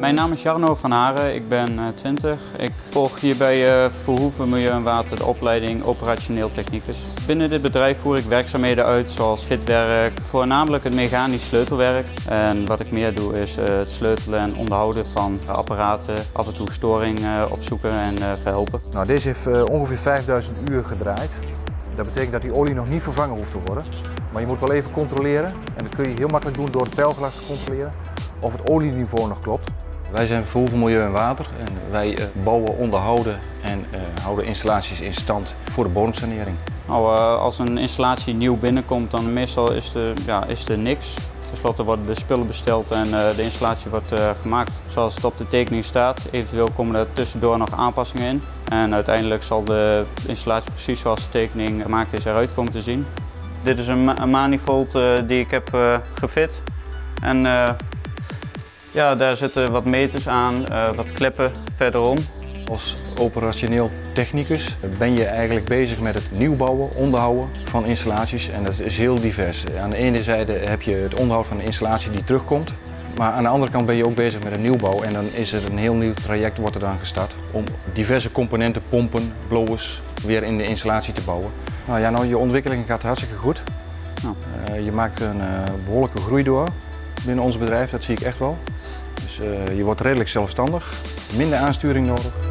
Mijn naam is Jarno van Haren, ik ben 20. Ik volg hier bij uh, Verhoeven Milieu en Water de opleiding operationeel technicus. Binnen dit bedrijf voer ik werkzaamheden uit zoals fitwerk, voornamelijk het mechanisch sleutelwerk. En wat ik meer doe is uh, het sleutelen en onderhouden van apparaten, af en toe storing opzoeken en verhelpen. Nou, deze heeft ongeveer 5000 uur gedraaid. Dat betekent dat die olie nog niet vervangen hoeft te worden. Maar je moet wel even controleren. En dat kun je heel makkelijk doen door het pijlglas te controleren of het olieniveau nog klopt. Wij zijn Vervoer Milieu en Water en wij eh, bouwen, onderhouden en uh, houden installaties in stand voor de bodemsanering. Nou, uh, als een installatie nieuw binnenkomt, dan meestal is er, ja, is er niks. Ten slotte worden de spullen besteld en uh, de installatie wordt gemaakt zoals het op de tekening staat. Eventueel komen er tussendoor nog aanpassingen in. En uiteindelijk zal de installatie precies zoals de tekening gemaakt is eruit komen te zien. Dit is een, een manifold die ik heb gefit. En ja, daar zitten wat meters aan, uh, wat kleppen verderom. Als operationeel technicus ben je eigenlijk bezig met het nieuwbouwen, onderhouden van installaties en dat is heel divers. Aan de ene zijde heb je het onderhoud van een installatie die terugkomt, maar aan de andere kant ben je ook bezig met een nieuwbouw en dan is er een heel nieuw traject wordt er dan gestart om diverse componenten, pompen, blowers weer in de installatie te bouwen. Nou ja, nou, je ontwikkeling gaat hartstikke goed. Nou. Uh, je maakt een uh, behoorlijke groei door binnen ons bedrijf, dat zie ik echt wel. Dus uh, je wordt redelijk zelfstandig, minder aansturing nodig.